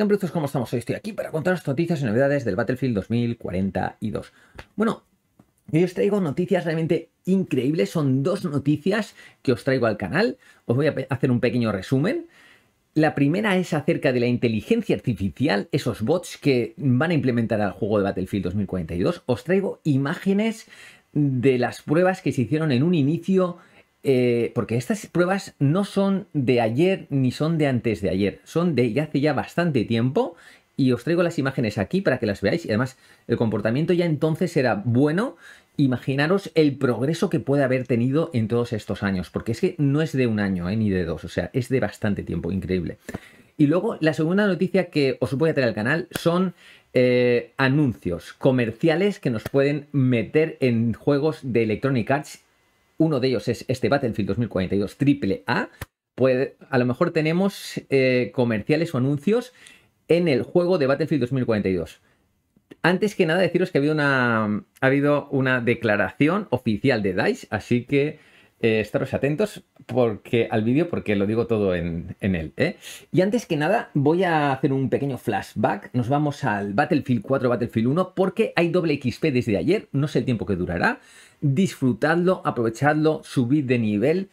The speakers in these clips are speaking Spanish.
en Brutos, ¿cómo estamos? Hoy estoy aquí para contaros noticias y novedades del Battlefield 2042. Bueno, hoy os traigo noticias realmente increíbles, son dos noticias que os traigo al canal. Os voy a hacer un pequeño resumen. La primera es acerca de la inteligencia artificial, esos bots que van a implementar al juego de Battlefield 2042. Os traigo imágenes de las pruebas que se hicieron en un inicio eh, porque estas pruebas no son de ayer ni son de antes de ayer, son de ya hace ya bastante tiempo y os traigo las imágenes aquí para que las veáis y además el comportamiento ya entonces era bueno. Imaginaros el progreso que puede haber tenido en todos estos años, porque es que no es de un año eh, ni de dos, o sea, es de bastante tiempo, increíble. Y luego la segunda noticia que os voy a traer al canal son eh, anuncios comerciales que nos pueden meter en juegos de Electronic Arts uno de ellos es este Battlefield 2042 triple A, pues a lo mejor tenemos eh, comerciales o anuncios en el juego de Battlefield 2042. Antes que nada, deciros que ha habido una, ha habido una declaración oficial de DICE, así que eh, estaros atentos porque, al vídeo porque lo digo todo en, en él. ¿eh? Y antes que nada, voy a hacer un pequeño flashback. Nos vamos al Battlefield 4, Battlefield 1, porque hay doble XP desde ayer, no sé el tiempo que durará disfrutadlo, aprovechadlo, subid de nivel.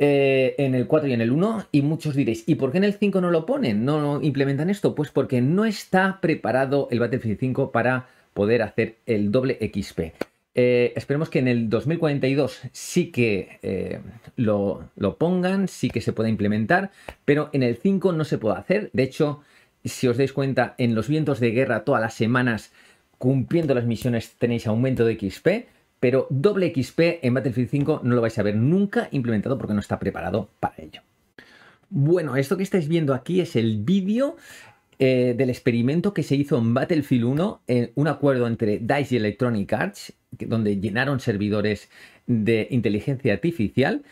Eh, en el 4 y en el 1 y muchos diréis, ¿y por qué en el 5 no lo ponen? ¿No implementan esto? Pues porque no está preparado el Battlefield 5 para poder hacer el doble XP. Eh, esperemos que en el 2042 sí que eh, lo, lo, pongan, sí que se pueda implementar, pero en el 5 no se puede hacer. De hecho, si os dais cuenta, en los vientos de guerra todas las semanas cumpliendo las misiones tenéis aumento de XP pero doble XP en Battlefield 5 no lo vais a ver nunca implementado porque no está preparado para ello. Bueno, esto que estáis viendo aquí es el vídeo eh, del experimento que se hizo en Battlefield 1, en un acuerdo entre DICE y Electronic Arts, donde llenaron servidores de inteligencia artificial.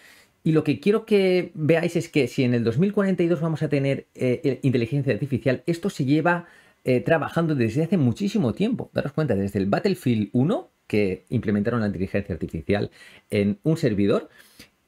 Y lo que quiero que veáis es que si en el 2042 vamos a tener eh, inteligencia artificial, esto se lleva eh, trabajando desde hace muchísimo tiempo. Daros cuenta, desde el Battlefield 1 que implementaron la inteligencia artificial en un servidor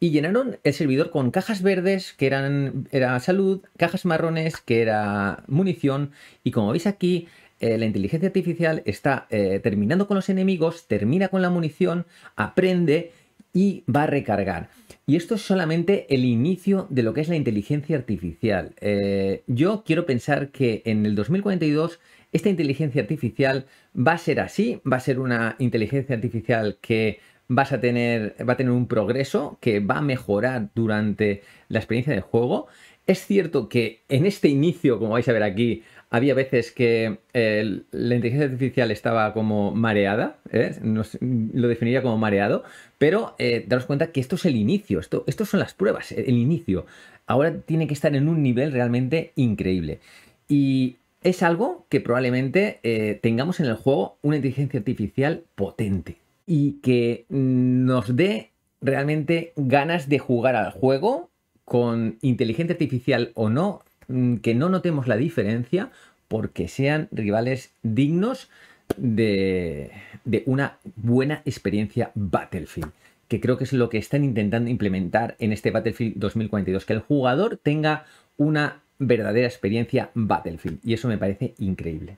y llenaron el servidor con cajas verdes que eran era salud, cajas marrones que era munición y como veis aquí eh, la inteligencia artificial está eh, terminando con los enemigos, termina con la munición, aprende y va a recargar. Y esto es solamente el inicio de lo que es la inteligencia artificial. Eh, yo quiero pensar que en el 2042 esta inteligencia artificial va a ser así, va a ser una inteligencia artificial que vas a tener, va a tener un progreso, que va a mejorar durante la experiencia de juego. Es cierto que en este inicio, como vais a ver aquí, había veces que eh, la inteligencia artificial estaba como mareada, ¿eh? lo definiría como mareado, pero eh, daros cuenta que esto es el inicio, esto, son las pruebas, el inicio. Ahora tiene que estar en un nivel realmente increíble. Y es algo que probablemente eh, tengamos en el juego una inteligencia artificial potente y que nos dé realmente ganas de jugar al juego con inteligencia artificial o no, mm, que no notemos la diferencia porque sean rivales dignos de, de una buena experiencia Battlefield que creo que es lo que están intentando implementar en este Battlefield 2042, que el jugador tenga una verdadera experiencia Battlefield. Y eso me parece increíble.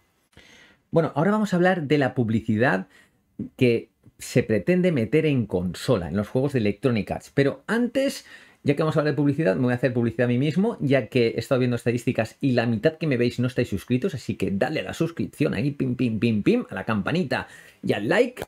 Bueno, ahora vamos a hablar de la publicidad que se pretende meter en consola, en los juegos de Electronic Arts. Pero antes, ya que vamos a hablar de publicidad, me voy a hacer publicidad a mí mismo, ya que he estado viendo estadísticas y la mitad que me veis no estáis suscritos, así que dale a la suscripción ahí, pim, pim, pim, pim, a la campanita y al like.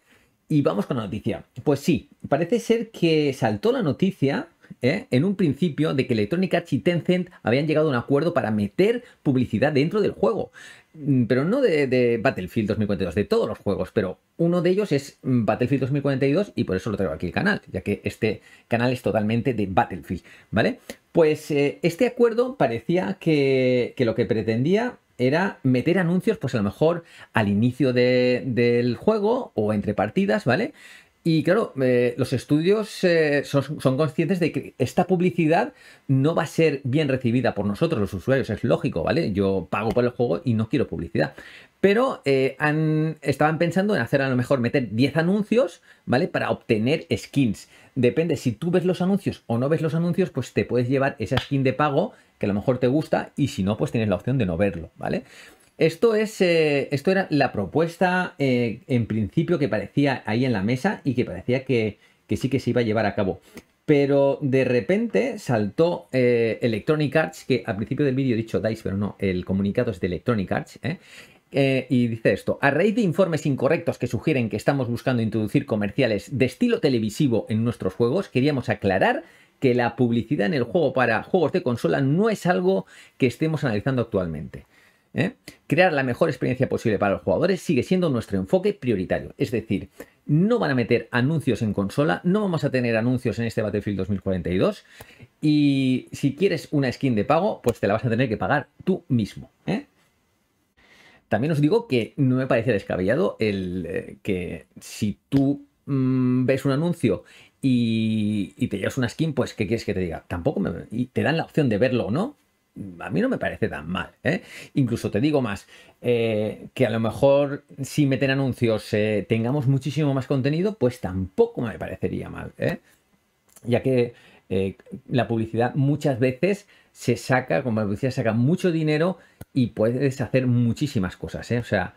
Y vamos con la noticia. Pues sí, parece ser que saltó la noticia ¿eh? en un principio de que Electronic Arts y Tencent habían llegado a un acuerdo para meter publicidad dentro del juego. Mm, pero no de, Battlefield 2042, de todos los juegos, pero uno de ellos es Battlefield 2042 y por eso lo traigo aquí el canal, ya que este canal es totalmente de Battlefield, ¿vale? Pues eh, este acuerdo parecía que, lo que pretendía era meter anuncios, pues a lo mejor al inicio del juego o entre partidas, ¿vale? Y claro, los estudios eh, son, conscientes de que esta publicidad no va a ser bien recibida por nosotros, los usuarios, es lógico, ¿vale? Yo pago por el juego y no quiero publicidad. pero eh, estaban pensando en hacer a lo mejor meter 10 anuncios, ¿vale? Para obtener skins. Depende, si tú ves los anuncios o no ves los anuncios, pues te puedes llevar esa skin de pago que a lo mejor te gusta y si no, pues tienes la opción de no verlo, ¿vale? Esto, es, eh, esto era la propuesta eh, en principio que parecía ahí en la mesa y que parecía que, que sí que se iba a llevar a cabo. Pero de repente saltó eh, Electronic Arts, que al principio del vídeo he dicho DICE, pero no, el comunicado es de Electronic Arts, y dice esto, a raíz de informes incorrectos que sugieren que estamos buscando introducir comerciales de estilo televisivo en nuestros juegos, queríamos aclarar que la publicidad en el juego para juegos de consola no es algo que estemos analizando actualmente. ¿Eh? Crear la mejor experiencia posible para los jugadores sigue siendo nuestro enfoque prioritario. Es decir, no van a meter anuncios en consola, no vamos a tener anuncios en este Battlefield 2042 y si quieres una skin de pago, pues te la vas a tener que pagar tú mismo. ¿eh? También os digo que no me parece descabellado el eh, que si tú mm, ves un anuncio y, te llevas una skin, pues ¿qué quieres que te diga? Tampoco me, y te dan la opción de verlo o no a mí no me parece tan mal. ¿eh? Incluso te digo más, eh, que a lo mejor si meten anuncios eh, tengamos muchísimo más contenido, pues tampoco me parecería mal. ¿eh? Ya que la publicidad muchas veces se saca, como la publicidad saca mucho dinero y puedes hacer muchísimas cosas. O sea,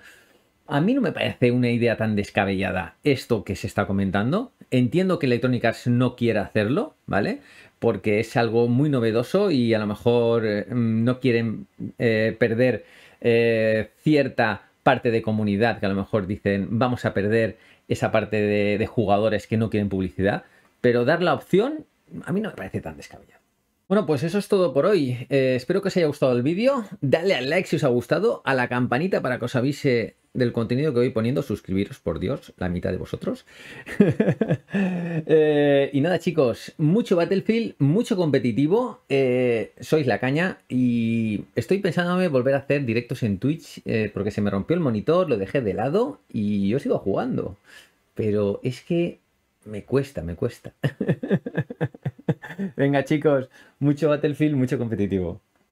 a mí no me parece una idea tan descabellada esto que se está comentando. Entiendo que Electronic Arts no quiera hacerlo, ¿vale? Porque es algo muy novedoso y a lo mejor eh, no quieren eh, perder eh, cierta parte de comunidad que a lo mejor dicen vamos a perder esa parte de, jugadores que no quieren publicidad. Pero dar la opción a mí no me parece tan descabellado. Bueno, pues eso es todo por hoy. Espero que os haya gustado el vídeo. Dale al like si os ha gustado, a la campanita para que os avise del contenido que voy poniendo. Suscribiros, por Dios, la mitad de vosotros. eh, y nada, chicos, mucho Battlefield, mucho competitivo. Eh, sois la caña y estoy pensándome volver a hacer directos en Twitch eh, porque se me rompió el monitor, lo dejé de lado y yo sigo jugando. Pero es que me cuesta, me cuesta. Venga chicos, mucho Battlefield, mucho competitivo.